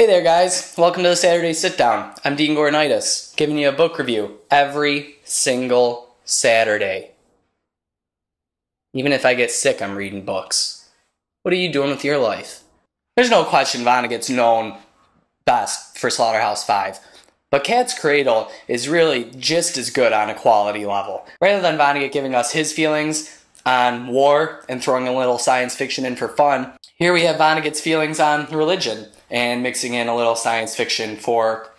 Hey there, guys. Welcome to the Saturday Sit Down. I'm Dean Gornitis, giving you a book review every single Saturday. Even if I get sick, I'm reading books. What are you doing with your life? There's no question Vonnegut's known best for Slaughterhouse 5. But Cat's Cradle is really just as good on a quality level. Rather than Vonnegut giving us his feelings on war and throwing a little science fiction in for fun, here we have Vonnegut's feelings on religion and mixing in a little science fiction for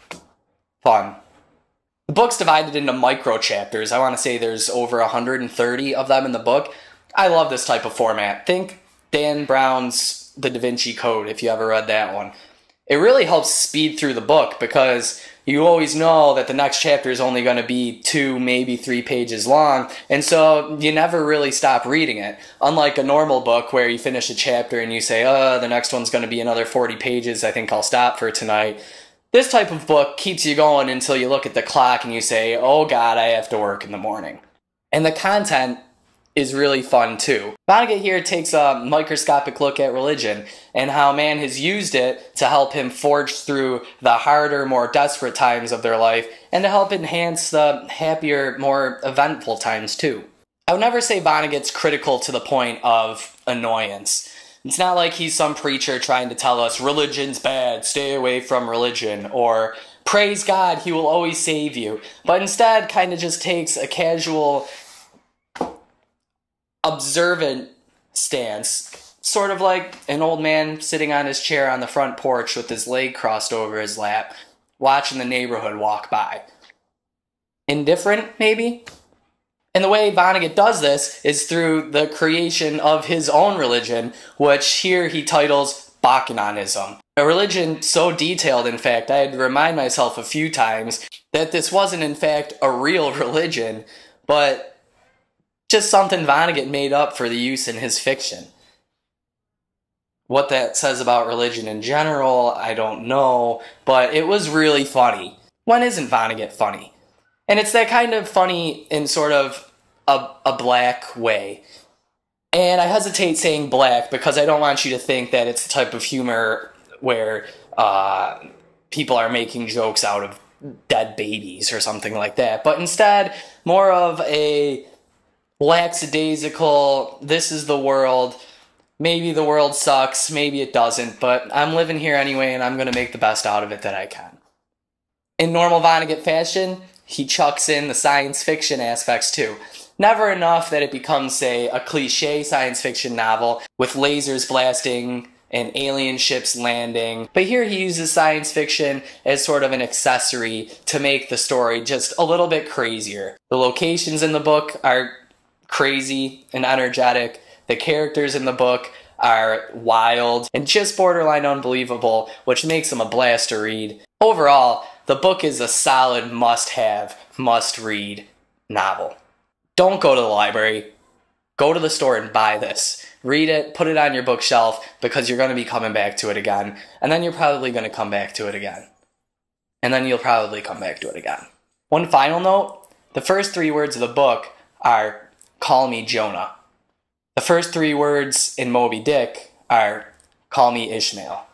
fun. The book's divided into micro chapters. I want to say there's over 130 of them in the book. I love this type of format. Think Dan Brown's The Da Vinci Code, if you ever read that one. It really helps speed through the book because you always know that the next chapter is only going to be two, maybe three pages long, and so you never really stop reading it. Unlike a normal book where you finish a chapter and you say, oh, the next one's going to be another 40 pages, I think I'll stop for tonight. This type of book keeps you going until you look at the clock and you say, oh god, I have to work in the morning. And the content is really fun too. Vonnegut here takes a microscopic look at religion and how man has used it to help him forge through the harder, more desperate times of their life and to help enhance the happier, more eventful times too. I would never say Vonnegut's critical to the point of annoyance. It's not like he's some preacher trying to tell us religion's bad, stay away from religion, or praise God, he will always save you. But instead, kind of just takes a casual observant stance, sort of like an old man sitting on his chair on the front porch with his leg crossed over his lap, watching the neighborhood walk by. Indifferent, maybe? And the way Vonnegut does this is through the creation of his own religion, which here he titles Bokononism. A religion so detailed, in fact, I had to remind myself a few times that this wasn't, in fact, a real religion, but just something Vonnegut made up for the use in his fiction. What that says about religion in general, I don't know, but it was really funny. When isn't Vonnegut funny? And it's that kind of funny in sort of a, a black way. And I hesitate saying black because I don't want you to think that it's the type of humor where uh, people are making jokes out of dead babies or something like that. But instead, more of a lackadaisical, this is the world. Maybe the world sucks, maybe it doesn't, but I'm living here anyway and I'm going to make the best out of it that I can. In normal Vonnegut fashion, he chucks in the science fiction aspects too. Never enough that it becomes, say, a cliche science fiction novel with lasers blasting and alien ships landing. But here he uses science fiction as sort of an accessory to make the story just a little bit crazier. The locations in the book are crazy and energetic. The characters in the book are wild and just borderline unbelievable, which makes them a blast to read. Overall, the book is a solid must have, must read novel. Don't go to the library. Go to the store and buy this. Read it, put it on your bookshelf because you're going to be coming back to it again. And then you're probably going to come back to it again. And then you'll probably come back to it again. One final note the first three words of the book are Call Me Jonah. The first three words in Moby Dick are Call Me Ishmael.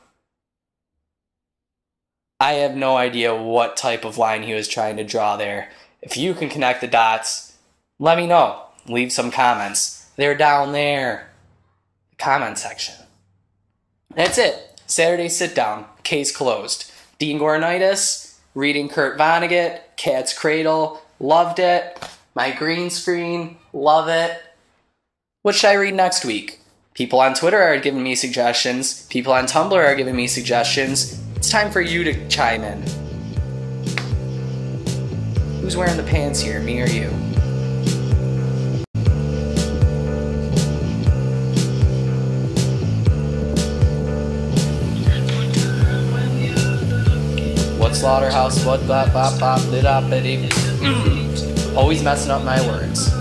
I have no idea what type of line he was trying to draw there. If you can connect the dots, let me know. Leave some comments. They're down there. The comment section. That's it. Saturday sit down. Case closed. Dean Gornitis, reading Kurt Vonnegut, Cat's Cradle, loved it. My green screen, love it. What should I read next week? People on Twitter are giving me suggestions. People on Tumblr are giving me suggestions. It's time for you to chime in. Who's wearing the pants here, me or you? What slaughterhouse? What bop bop bop did up Always messing up my words.